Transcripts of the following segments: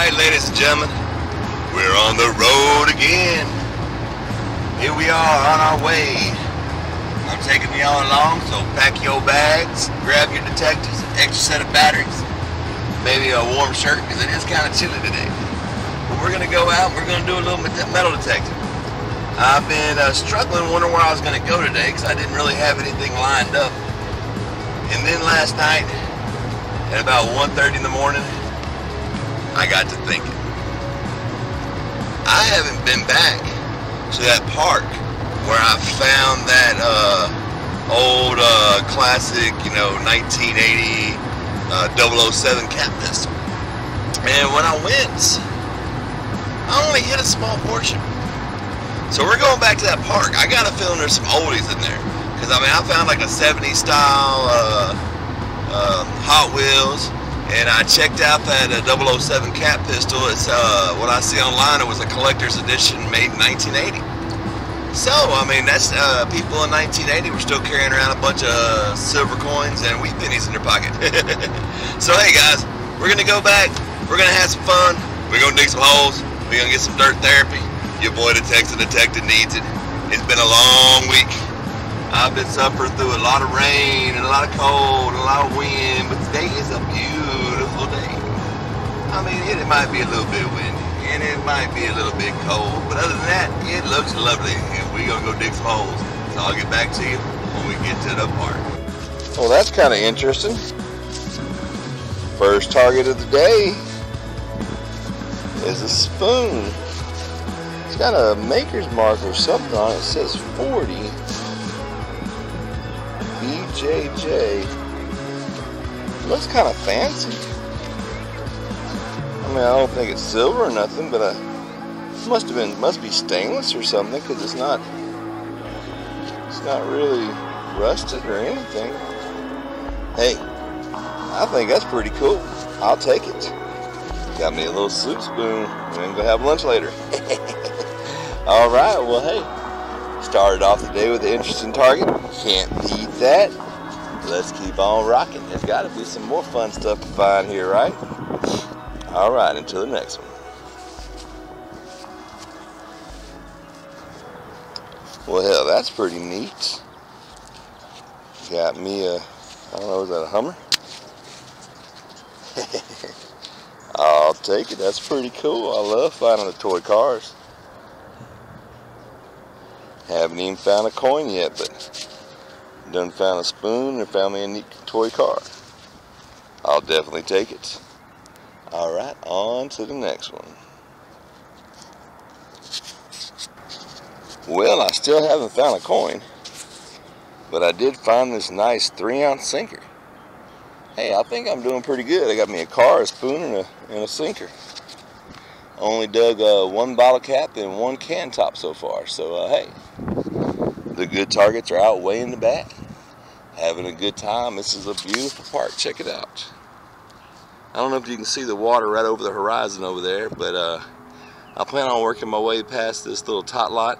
Alright, ladies and gentlemen, we're on the road again. Here we are on our way. I'm taking you all along, so pack your bags, grab your detectors, an extra set of batteries, maybe a warm shirt, because it is kind of chilly today. But we're going to go out, we're going to do a little metal detecting. I've been uh, struggling, wondering where I was going to go today, because I didn't really have anything lined up. And then last night, at about 1.30 in the morning, I got to thinking. I haven't been back to that park where I found that uh, old uh, classic, you know, 1980 uh, 007 cap pistol. And when I went, I only hit a small portion. So we're going back to that park. I got a feeling there's some oldies in there. Because, I mean, I found like a 70s style uh, uh, Hot Wheels. And I checked out that uh, 007 cap pistol. It's uh, what I see online. It was a collector's edition made in 1980. So, I mean, that's uh, people in 1980 were still carrying around a bunch of silver coins and wheat pennies in their pocket. so, hey guys, we're gonna go back. We're gonna have some fun. We're gonna dig some holes. We're gonna get some dirt therapy. Your boy, the Texan Detector, needs it. It's been a long week. I've been suffering through a lot of rain and a lot of cold and a lot of wind, but today is a beautiful day. I mean, it, it might be a little bit windy and it might be a little bit cold, but other than that, it looks lovely. And we're gonna go dig some holes. So I'll get back to you when we get to the park. Well, that's kind of interesting. First target of the day is a spoon. It's got a maker's mark or something on it. It says 40. BJJ. Looks kind of fancy. I mean, I don't think it's silver or nothing, but I must have been must be stainless or something because it's not it's not really rusted or anything. Hey, I think that's pretty cool. I'll take it. Got me a little soup spoon. and go have lunch later. All right. Well, hey, started off the day with an interesting target. Can't beat that. Let's keep on rocking. There's got to be some more fun stuff to find here, right? All right. Until the next one. Well, hell, that's pretty neat. Got me a, I don't know, is that a Hummer? I'll take it. That's pretty cool. I love finding the toy cars. Haven't even found a coin yet, but done found a spoon and found me a neat toy car. I'll definitely take it. All right, on to the next one. Well, I still haven't found a coin, but I did find this nice three ounce sinker. Hey, I think I'm doing pretty good. I got me a car, a spoon, and a, and a sinker. Only dug uh, one bottle cap and one can top so far. So, uh, hey, the good targets are out way in the back. Having a good time. This is a beautiful park. Check it out. I don't know if you can see the water right over the horizon over there, but uh, I plan on working my way past this little tot lot.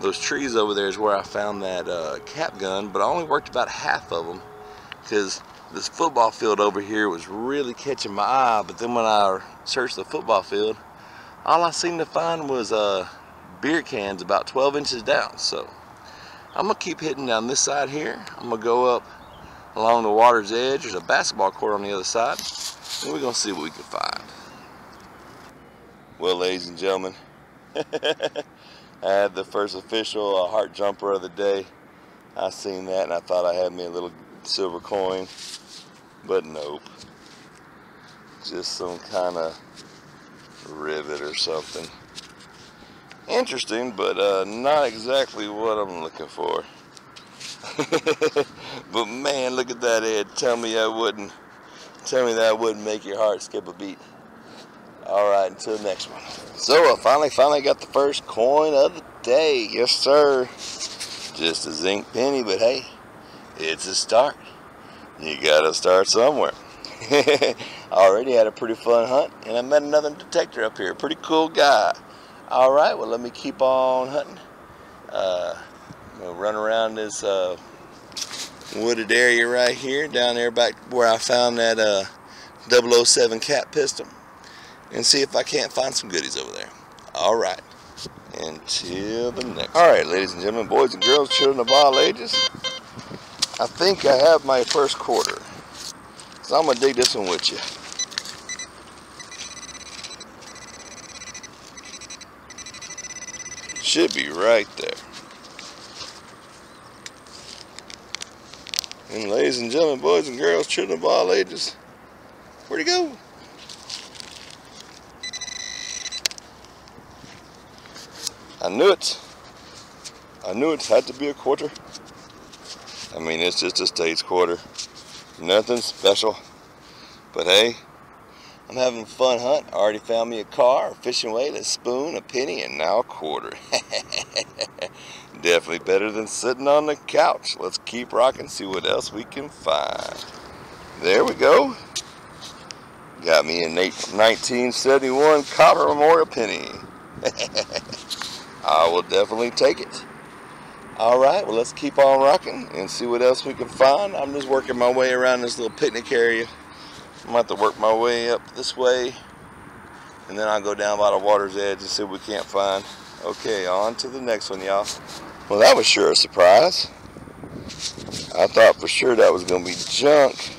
Those trees over there is where I found that uh, cap gun, but I only worked about half of them because this football field over here was really catching my eye. But then when I searched the football field, all I seemed to find was uh, beer cans about 12 inches down. So I'm gonna keep hitting down this side here. I'm gonna go up along the water's edge. There's a basketball court on the other side. And we're gonna see what we can find. Well, ladies and gentlemen, I had the first official uh, heart jumper of the day. I seen that and I thought I had me a little silver coin, but nope. Just some kind of rivet or something. Interesting, but uh, not exactly what I'm looking for. but man, look at that head. Tell me I wouldn't. Tell me that wouldn't make your heart skip a beat. All right, until the next one. So I finally, finally got the first coin of the day. Yes, sir. Just a zinc penny, but hey, it's a start. You gotta start somewhere. Already had a pretty fun hunt, and I met another detector up here. Pretty cool guy. All right, well, let me keep on hunting. Uh, I'm gonna run around this uh, wooded area right here, down there back where I found that uh, 007 cap pistol. and see if I can't find some goodies over there. All right. Until the next. All right, ladies and gentlemen, boys and girls, children of all ages. I think I have my first quarter. So I'm to dig this one with you. Should be right there. And ladies and gentlemen, boys and girls, children of all ages, where'd he go? I knew it. I knew it had to be a quarter. I mean, it's just a state's quarter. Nothing special. But hey, I'm having fun hunt. I already found me a car, a fishing weight, a spoon, a penny, and now a quarter. Definitely better than sitting on the couch. Let's keep rocking, see what else we can find. There we go. Got me a 1971 copper memorial penny. I will definitely take it. All right, well, let's keep on rocking and see what else we can find. I'm just working my way around this little picnic area. I'm going to work my way up this way, and then I'll go down by the water's edge and see what we can't find. Okay, on to the next one, y'all. Well, that was sure a surprise. I thought for sure that was going to be junk,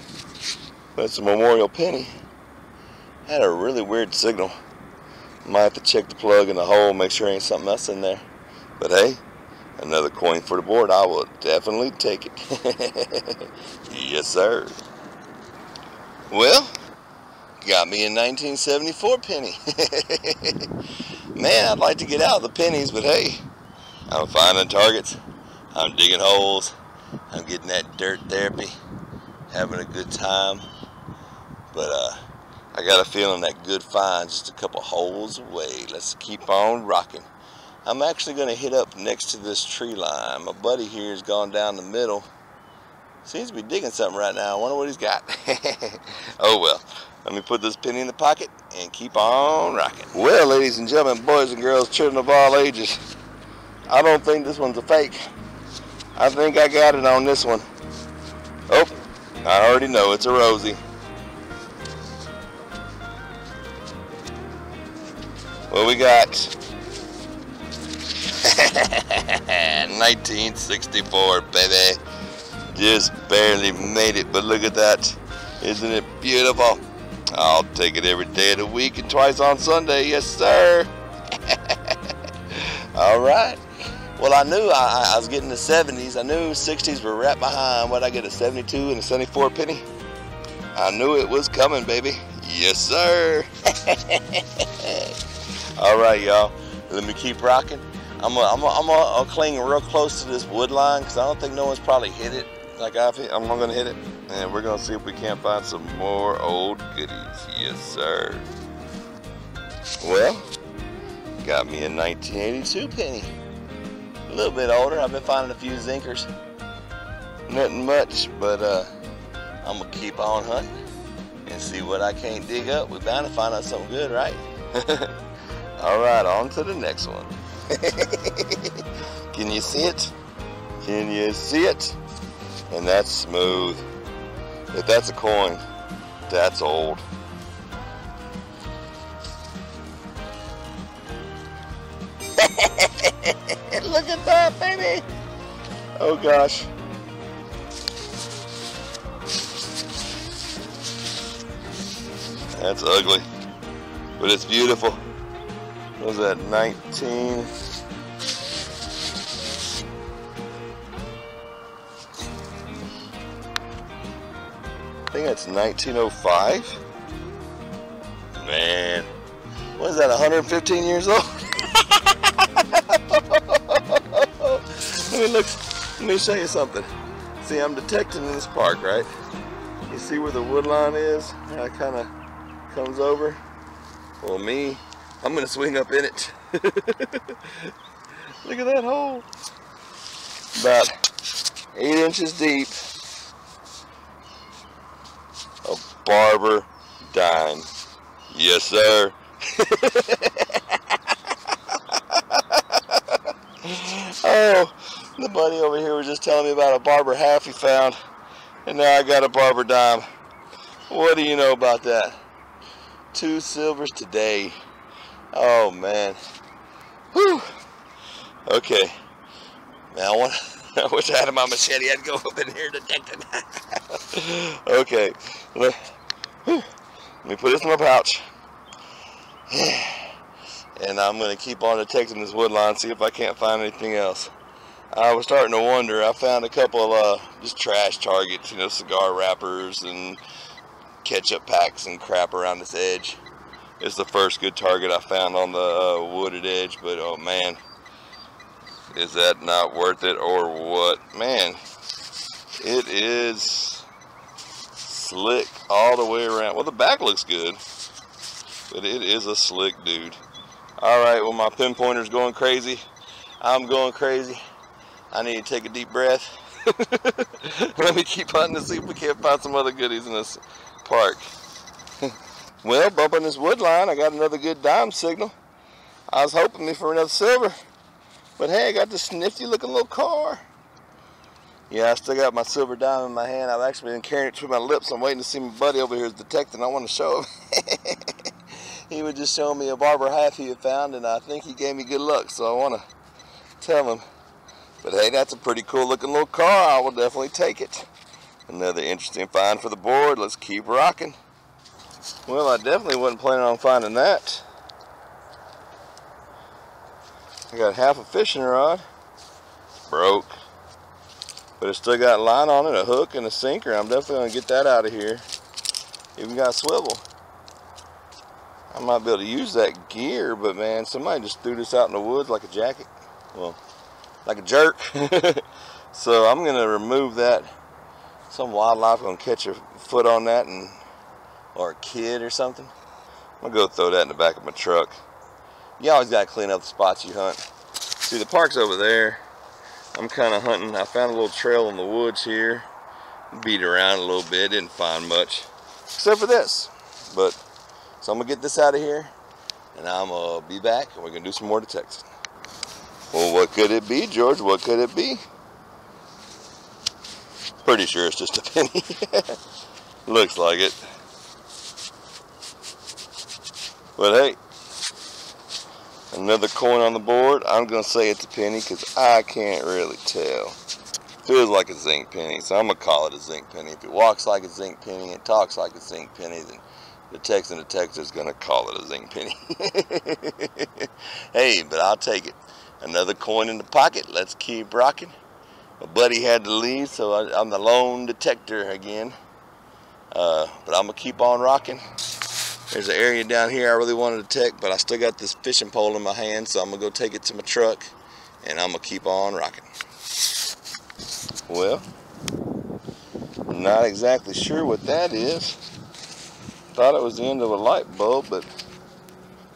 it's a memorial penny. Had a really weird signal. Might have to check the plug in the hole, make sure ain't something else in there. But hey, another coin for the board. I will definitely take it. yes, sir. Well, got me a 1974 penny. Man, I'd like to get out of the pennies, but hey, I'm finding targets. I'm digging holes. I'm getting that dirt therapy. Having a good time. But, uh, I got a feeling that good find just a couple holes away. Let's keep on rocking. I'm actually going to hit up next to this tree line. My buddy here has gone down the middle. Seems to be digging something right now. I wonder what he's got. oh well. Let me put this penny in the pocket and keep on rocking. Well, ladies and gentlemen, boys and girls, children of all ages, I don't think this one's a fake. I think I got it on this one. Oh, I already know it's a Rosie. What we got? 1964, baby. Just barely made it, but look at that. Isn't it beautiful? I'll take it every day of the week and twice on Sunday. Yes, sir. All right. Well, I knew I, I, was getting the 70s. I knew 60s were right behind. What I get a 72 and a 74 penny? I knew it was coming, baby. Yes, sir. All right, y'all. Let me keep rocking. I'm gonna, I'm gonna, I'm gonna cling real close to this wood line because I don't think no one's probably hit it like I've hit. I'm gonna hit it, and we're gonna see if we can't find some more old goodies. Yes, sir. Well, got me a 1982 penny. A little bit older. I've been finding a few zinkers. Nothing much, but uh, I'm gonna keep on hunting and see what I can't dig up. We're bound to find out something good, right? All right, on to the next one. Can you see it? Can you see it? And that's smooth. If that's a coin, that's old. Look at that, baby! Oh gosh. That's ugly, but it's beautiful was that 19 I think that's 1905 man. What is that 115 years old? Let me look let me show you something. See I'm detecting in this park right? You see where the wood line is it kind of comes over? Well me I'm gonna swing up in it. Look at that hole. About eight inches deep. A barber dime. Yes, sir. oh, the buddy over here was just telling me about a barber half he found. And now I got a barber dime. What do you know about that? Two silvers today. Oh man. Whew. Okay. Now I wish I had my machete. I'd go up in here to detect it. okay. Let, let me put this in my pouch. And I'm going to keep on detecting this wood line, see if I can't find anything else. I was starting to wonder. I found a couple of uh, just trash targets, you know, cigar wrappers and ketchup packs and crap around this edge. It's the first good target I found on the uh, wooded edge, but oh man, is that not worth it or what? Man, it is slick all the way around. Well, the back looks good, but it is a slick dude. All right, well, my pinpointer's going crazy. I'm going crazy. I need to take a deep breath. Let me keep hunting to see if we can't find some other goodies in this park. Well, bumping this wood line, I got another good dime signal. I was hoping me for another silver. But hey, I got this nifty looking little car. Yeah, I still got my silver dime in my hand. I've actually been carrying it between my lips. I'm waiting to see my buddy over here is detecting. I want to show him. he was just showing me a barber half he had found, and I think he gave me good luck. So I want to tell him but hey, that's a pretty cool looking little car. I will definitely take it. Another interesting find for the board. Let's keep rocking. Well, I definitely wasn't planning on finding that. I got half a fishing rod. Broke. But it's still got line on it, a hook and a sinker. I'm definitely going to get that out of here. Even got a swivel. I might be able to use that gear, but man, somebody just threw this out in the woods like a jacket. Well, like a jerk. so I'm gonna remove that. Some wildlife gonna catch a foot on that and or a kid or something. I'm gonna go throw that in the back of my truck. You always gotta clean up the spots you hunt. See the park's over there. I'm kind of hunting. I found a little trail in the woods here. Beat around a little bit, didn't find much. Except for this. But, so I'm gonna get this out of here and I'm gonna be back and we're gonna do some more detecting. Well, what could it be, George? What could it be? Pretty sure it's just a penny. Looks like it. But hey, another coin on the board. I'm going to say it's a penny because I can't really tell. Feels like a zinc penny, so I'm going to call it a zinc penny. If it walks like a zinc penny and talks like a zinc penny, then the Texan detector is going to call it a zinc penny. hey, but I'll take it. Another coin in the pocket. Let's keep rocking. My buddy had to leave, so I, am the lone detector again. Uh, but I'm going to keep on rocking. There's an area down here I really wanted to detect, but I still got this fishing pole in my hand, so I'm to go take it to my truck, and I'm to keep on rocking. Well, not exactly sure what that is. Thought it was the end of a light bulb, but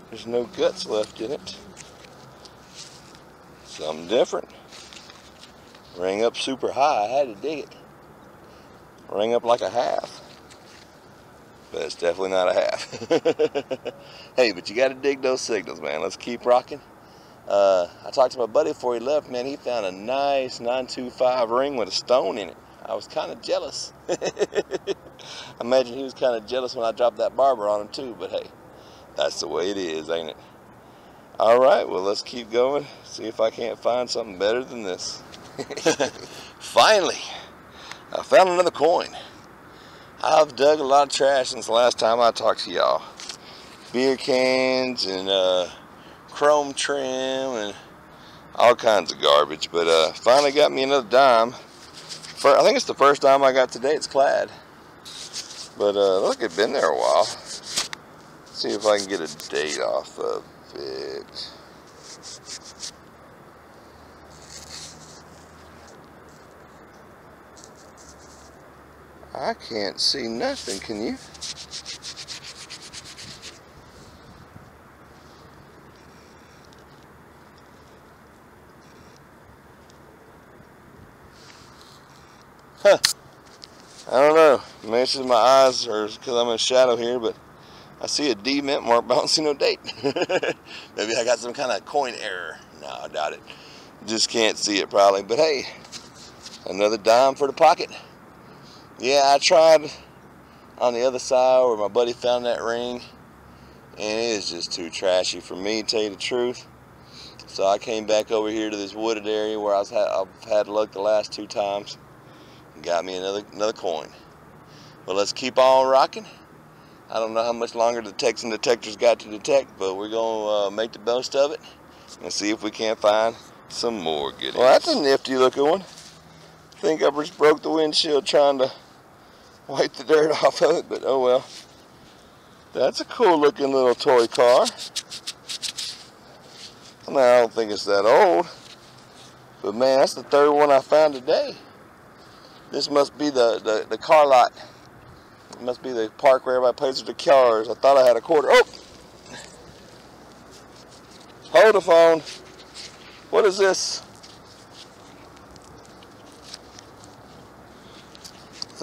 there's no guts left in it. Something different. Ring up super high. I had to dig it. Ring up like a half. But it's definitely not a half. hey, but you got to dig those signals, man. Let's keep rocking. Uh, I talked to my buddy before he left, man. He found a nice 925 ring with a stone in it. I was kind of jealous. I imagine he was kind of jealous when I dropped that barber on him, too. But hey, that's the way it is, ain't it? All right, well, let's keep going. See if I can't find something better than this. Finally, I found another coin. I've dug a lot of trash since the last time I talked to y'all. Beer cans and uh, chrome trim and all kinds of garbage. But uh, finally got me another dime. For, I think it's the first dime I got today. It's clad. But uh, look, it's been there a while. Let's see if I can get a date off of it. I can't see nothing, can you? Huh. I don't know. Maybe it's my eyes or because I'm in shadow here, but I see a D mint mark, but I don't see no date. Maybe I got some kind of coin error. No, I doubt it. Just can't see it probably. But hey, another dime for the pocket. Yeah, I tried on the other side where my buddy found that ring. and it is just too trashy for me, to tell you the truth. So I came back over here to this wooded area where I was ha I've had luck the last two times. And got me another another coin. But let's keep on rocking. I don't know how much longer the Texan detector's got to detect, but we're gonna uh, make the most of it and see if we can't find some more goodies. Well, that's a nifty looking one. I think I just broke the windshield trying to wipe the dirt off of it, but oh well. That's a cool looking little toy car. I, don't think it's that old. But man, that's the third one I found today. This must be the, the, the car lot. It must be the park where everybody plays with the cars. I thought I had a quarter. Oh! Hold the phone. What is this?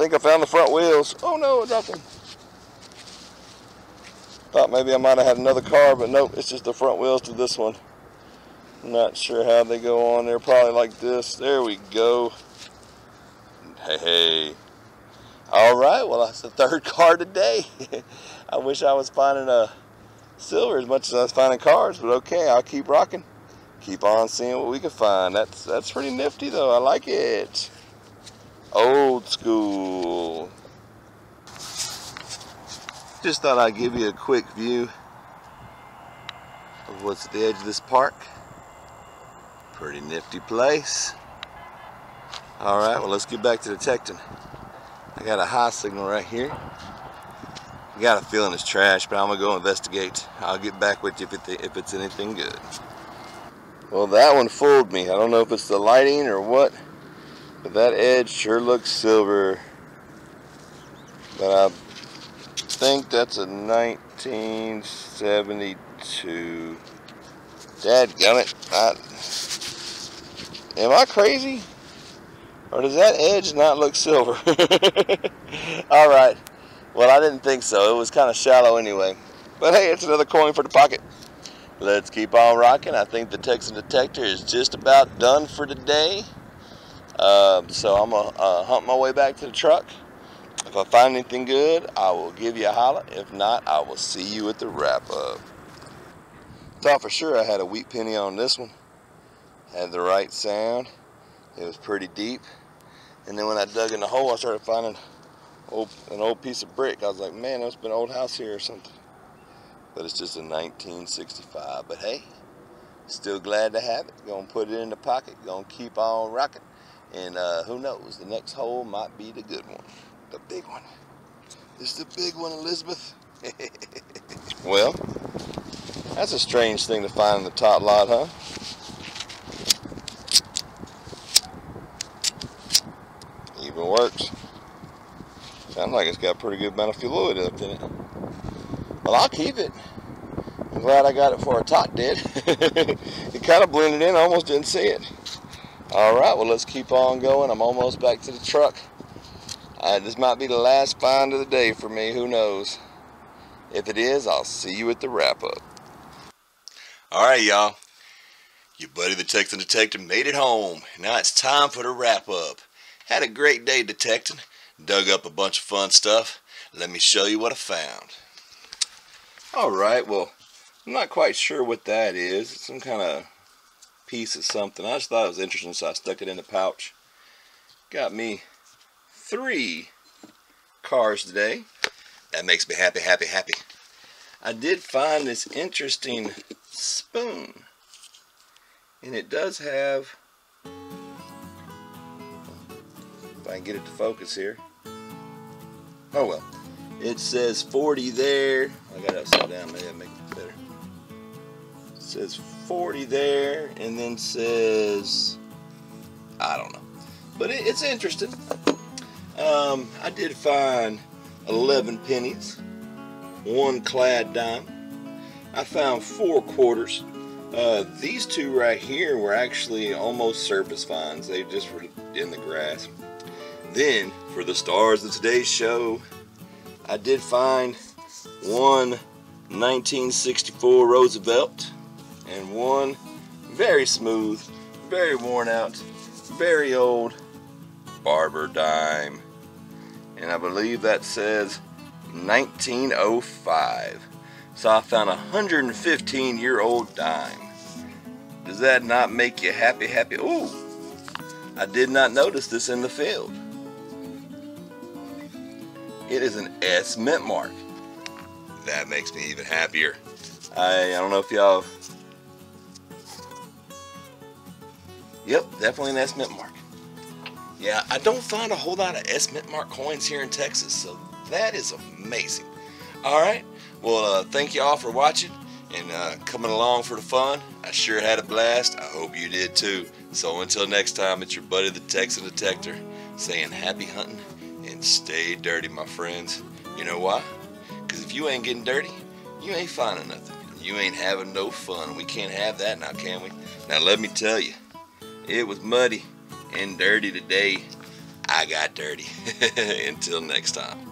Think I found the front wheels. Oh no, I dropped them. Thought maybe I might have had another car, but nope, it's just the front wheels to this one. Not sure how they go on there, probably like this. There we go. Hey, hey. All right, well, that's the third car today. I wish I was finding a silver as much as I was finding cars, but okay, I'll keep rocking. Keep on seeing what we can find. That's that's pretty nifty though. I like it. Old school. Just thought I'd give you a quick view of what's at the edge of this park. Pretty nifty place. Alright, well let's get back to detecting. I got a high signal right here. I got a feeling it's trash, but I'm gonna go investigate. I'll get back with you if, it, if it's anything good. Well, that one fooled me. I don't know if it's the lighting or what, but that edge sure looks silver. But I think that's a 1972. Dad gummit. I, am I crazy? Or does that edge not look silver? All right. Well, I didn't think so. It was kind of shallow anyway. But hey, it's another coin for the pocket. Let's keep on rocking. I think the Texan detector is just about done for today. Uh, so I'm going to uh, hunt my way back to the truck. If I find anything good, I will give you a holler. If not, I will see you at the wrap up. Thought for sure I had a wheat penny on this one. Had the right sound. It was pretty deep. And then when I dug in the hole, I started finding old, an old piece of brick. I was like, man, there's been an old house here or something. But it's just a 1965. But hey, still glad to have it. Gonna put it in the pocket. Gonna keep on rocking. And uh, who knows, the next hole might be the good one the big one. Is the big one, Elizabeth. well, that's a strange thing to find in the tot lot, huh? Even works. Sounds like it's got a pretty good amount of fluid left in it. Well, I'll keep it. I'm glad I got it for a tot did. it kind of blended in, I almost didn't see it. All right, well, let's keep on going. I'm almost back to the truck. Uh, this might be the last find of the day for me, who knows. If it is, I'll see you at the wrap up. Alright, y'all. Your buddy the Texan Detector made it home. Now it's time for the wrap up. Had a great day detecting. Dug up a bunch of fun stuff. Let me show you what I found. Alright, well, I'm not quite sure what that is. It's some kind of piece of something. I just thought it was interesting, so I stuck it in the pouch. Got me three cars today. That makes me happy, happy, happy. I did find this interesting spoon. And it does have, if I can get it to focus here. Oh well. It says 40 there. I got it upside down, maybe i make it better. It says 40 there, and then says, I don't know. But it, it's interesting. Um, I did find 11 pennies, one clad dime. I found four quarters. Uh, these two right here were actually almost surface finds. They just were in the grass. Then, for the stars of today's show, I did find one 1964 Roosevelt and one very smooth, very worn out, very old Barber dime and I believe that says 1905. So I found a 115 year old dime. Does that not make you happy, happy? Ooh, I did not notice this in the field. It is an S mint mark. That makes me even happier. I, I don't know if y'all. Yep, definitely an S mint mark. Yeah, I don't find a whole lot of S mint mark coins here in Texas, so that is amazing. All right, well, uh, thank you all for watching and uh, coming along for the fun. I sure had a blast. I hope you did too. So until next time, it's your buddy the Texan Detector saying happy hunting and stay dirty, my friends. You know why? Because if you ain't getting dirty, you ain't finding nothing. You ain't having no fun. We can't have that now, can we? Now let me tell you, it was muddy and dirty today. I got dirty. Until next time.